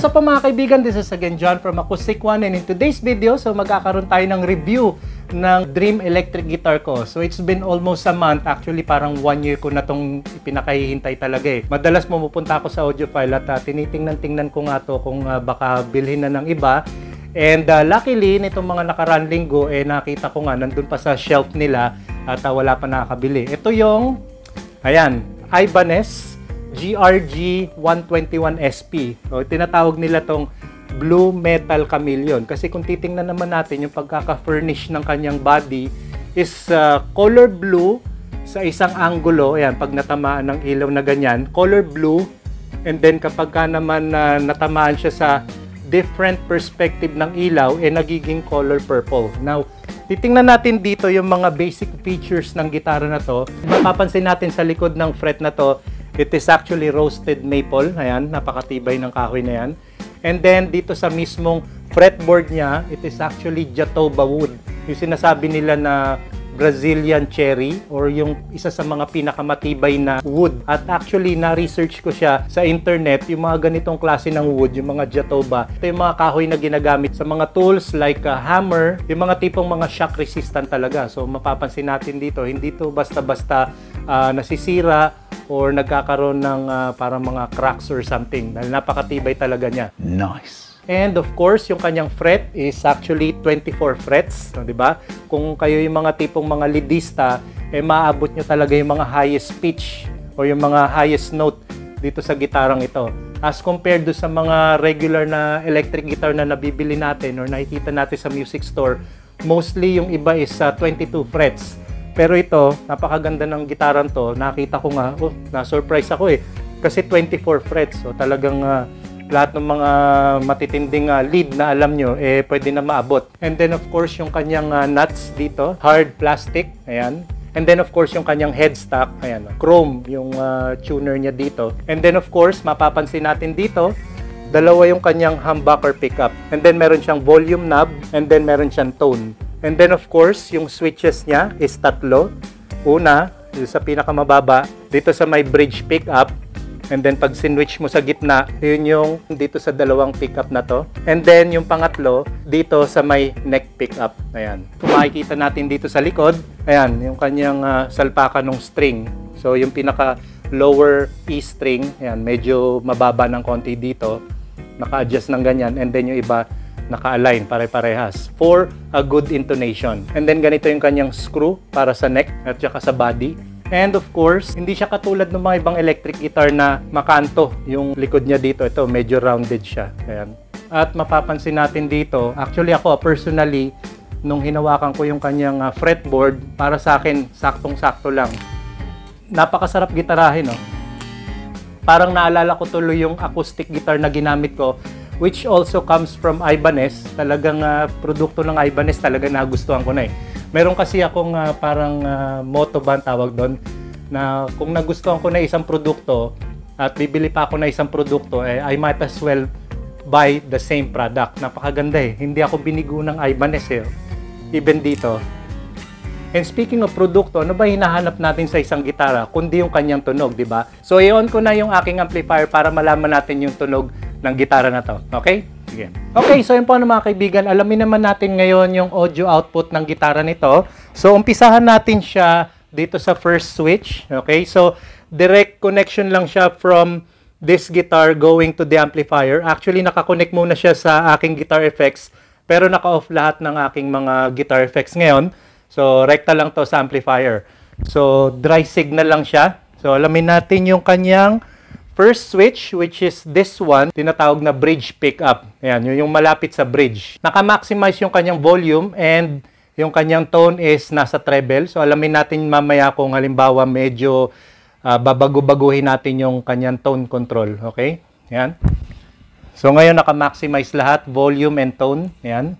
what's up po mga kaibigan? This is again John from Acoustic One and in today's video, so magkakaroon tayo ng review ng Dream Electric Guitar ko. So it's been almost a month, actually parang one year ko na tong pinakahihintay talaga eh. Madalas pumupunta ako sa audiophile at uh, tinitingnan-tingnan ko nga to kung uh, baka bilhin na ng iba. And uh, luckily, nitong mga nakaraan linggo, eh nakita ko nga, nandun pa sa shelf nila at uh, wala pa nakakabili. Ito yung, ayan, Ibanez GRG 121 SP. So, tinatawag nila tong Blue Metal Chameleon. Kasi kung titingnan naman natin yung pagkaka-furnish ng kanyang body is uh, color blue sa isang angulo. Ayan, pag natamaan ng ilaw na ganyan, color blue. And then kapag ka naman uh, natamaan siya sa different perspective ng ilaw, eh nagiging color purple. Now, titingnan natin dito yung mga basic features ng gitara na to. Mapapansin natin sa likod ng fret na to, It is actually roasted maple. Ayan, napakatibay ng kahoy na yan. And then, dito sa mismong fretboard niya, it is actually Jatoba wood. Yung sinasabi nila na Brazilian cherry or yung isa sa mga pinakamatibay na wood. At actually, na-research ko siya sa internet, yung mga ganitong klase ng wood, yung mga jatoba. Ito yung mga kahoy na ginagamit sa mga tools like a hammer, yung mga tipong mga shock resistant talaga. So, mapapansin natin dito, hindi to basta-basta uh, nasisira or nagkakaroon ng uh, parang mga cracks or something dahil napakatibay talaga niya. Nice. And of course, yung kanyang fret is actually 24 frets, no, 'di ba? Kung kayo yung mga tipong mga leadista, eh maabot nyo talaga yung mga highest pitch o yung mga highest note dito sa gitarang ito. As compared do sa mga regular na electric guitar na nabibili natin or nakikita natin sa music store, mostly yung iba is uh, 22 frets. Pero ito, napakaganda ng gitaran to. Nakita ko nga, oh, na-surprise ako eh. Kasi 24 frets. So talagang uh, lahat ng mga matitinding uh, lead na alam nyo, eh pwede na maabot. And then of course, yung kanyang uh, nuts dito, hard plastic. Ayan. And then of course, yung kanyang headstock, ayan, chrome yung uh, tuner niya dito. And then of course, mapapansin natin dito, dalawa yung kanyang humbucker pickup. And then meron siyang volume knob, and then meron siyang tone. And then of course, yung switches niya is tatlo. Una, sa pinakamababa, dito sa may bridge pickup. And then pag sinwitch mo sa gitna, yun yung dito sa dalawang pickup na to. And then yung pangatlo, dito sa may neck pickup. Ayan. Kung makikita natin dito sa likod, ayan, yung kanyang uh, salpakan ng string. So yung pinaka lower E string, ayan, medyo mababa ng konti dito. Naka-adjust ng ganyan. And then yung iba, naka-align pare-parehas for a good intonation. And then ganito yung kanyang screw para sa neck at saka sa body. And of course, hindi siya katulad ng mga ibang electric guitar na makanto yung likod niya dito. Ito, medyo rounded siya. Ayan. At mapapansin natin dito, actually ako personally, nung hinawakan ko yung kanyang uh, fretboard, para sa akin, saktong-sakto lang. Napakasarap gitarahin, no? Parang naalala ko tuloy yung acoustic guitar na ginamit ko which also comes from Ibanez. Talagang uh, produkto ng Ibanez talaga nagustuhan ko na eh. Meron kasi akong uh, parang uh, motto ba tawag doon na kung nagustuhan ko na isang produkto at bibili pa ako na isang produkto, eh, I might as well buy the same product. Napakaganda eh. Hindi ako binigo ng Ibanez eh. Even dito. And speaking of produkto, ano ba hinahanap natin sa isang gitara kundi yung kanyang tunog, di ba? So, i-on ko na yung aking amplifier para malaman natin yung tunog ng gitara na to. Okay? Sige. Okay, so yun po ano mga kaibigan, alamin naman natin ngayon yung audio output ng gitara nito. So umpisahan natin siya dito sa first switch. Okay, so direct connection lang siya from this guitar going to the amplifier. Actually, nakakonect muna siya sa aking guitar effects, pero naka-off lahat ng aking mga guitar effects ngayon. So, rekta lang to sa amplifier. So, dry signal lang siya. So, alamin natin yung kanyang first switch, which is this one, tinatawag na bridge pickup. Ayan, yun yung malapit sa bridge. Naka-maximize yung kanyang volume and yung kanyang tone is nasa treble. So alamin natin mamaya kung halimbawa medyo uh, babago-baguhin natin yung kanyang tone control. Okay? Ayan. So ngayon naka-maximize lahat, volume and tone. Ayan.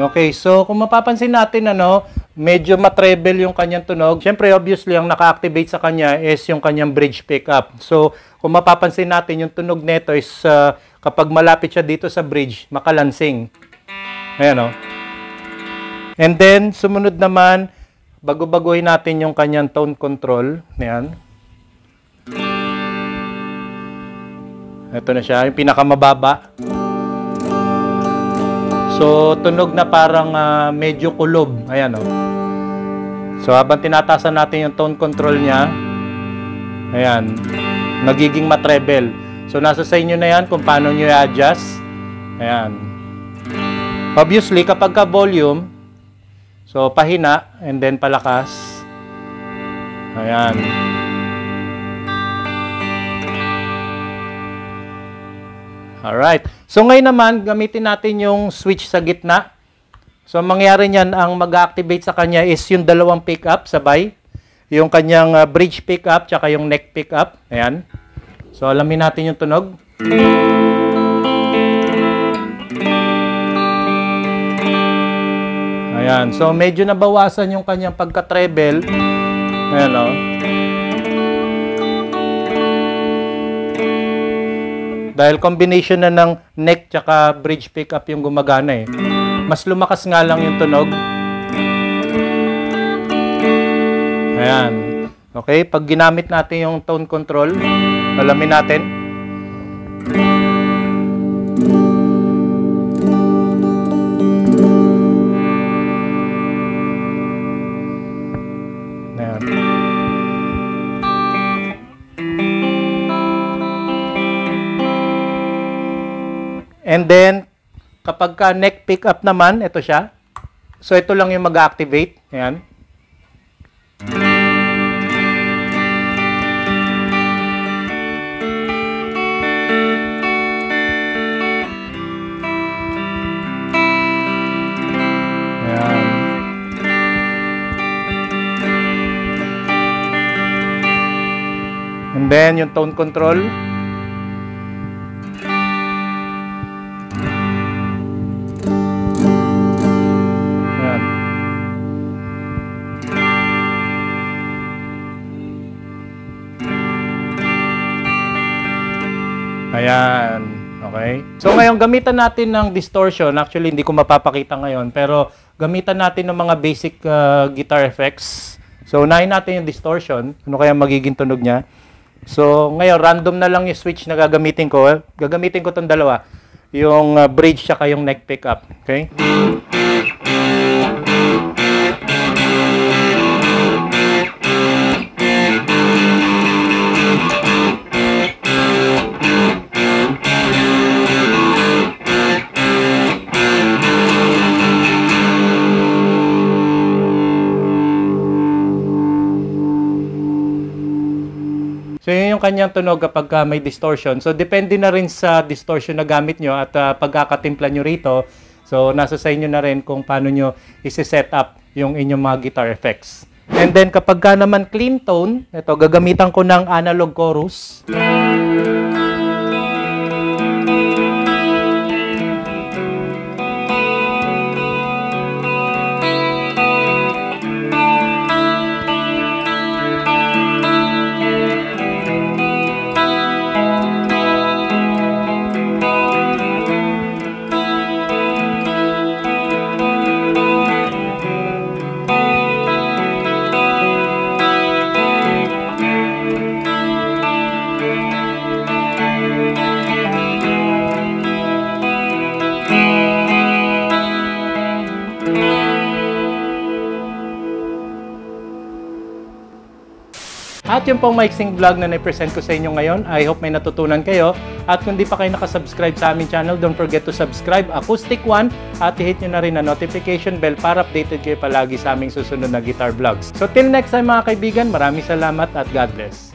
Okay, so kung mapapansin natin ano, medyo matreble yung kanyang tunog. Siyempre, obviously, ang naka-activate sa kanya is yung kanyang bridge pickup. So, kung mapapansin natin, yung tunog nito is uh, kapag malapit siya dito sa bridge, makalansing. Ayan o. And then, sumunod naman, bago-baguhin natin yung kanyang tone control. Ayan. Ito na siya, yung pinakamababa. So, tunog na parang uh, medyo kulob. Ayan. Oh. So, habang tinatasan natin yung tone control niya, ayan, nagiging matreble. So, nasa sa inyo na yan kung paano nyo i-adjust. Ayan. Obviously, kapag ka volume, so, pahina, and then palakas. Ayan. Alright. So ngayon naman, gamitin natin yung switch sa gitna. So ang mangyari niyan, ang mag-activate sa kanya is yung dalawang pickup sabay. Yung kanyang uh, bridge pickup, tsaka yung neck pickup. Ayan. So alamin natin yung tunog. Ayan. So medyo nabawasan yung kanyang pagka-treble. Ayan o. Oh. Dahil combination na ng neck tsaka bridge pickup yung gumagana eh. Mas lumakas nga lang yung tunog. Ayan. Okay, pag ginamit natin yung tone control, alamin natin. And then, kapag ka neck pick up naman, ito siya. So, ito lang yung mag-activate. Ayan. Ayan. And then, yung tone control. Ayan. Okay? So ngayon, gamitan natin ng distortion. Actually, hindi ko mapapakita ngayon. Pero gamitan natin ng mga basic uh, guitar effects. So, unahin natin yung distortion. Ano kaya magiging tunog niya? So, ngayon, random na lang yung switch na gagamitin ko. Gagamitin ko itong dalawa. Yung uh, bridge saka yung neck pickup. Okay? So yun yung kanyang tunog kapag uh, may distortion. So depende na rin sa distortion na gamit nyo at uh, pagkakatimpla nyo rito. So nasa sa inyo na rin kung paano nyo isi-set up yung inyong mga guitar effects. And then kapag ka naman clean tone, ito gagamitan ko ng analog chorus. At yung pong mixing vlog na na-present ko sa inyo ngayon, I hope may natutunan kayo. At kung di pa kayo nakasubscribe sa aming channel, don't forget to subscribe Acoustic One at i-hit nyo na rin ang notification bell para updated kayo palagi sa aming susunod na guitar vlogs. So till next time mga kaibigan, maraming salamat at God bless.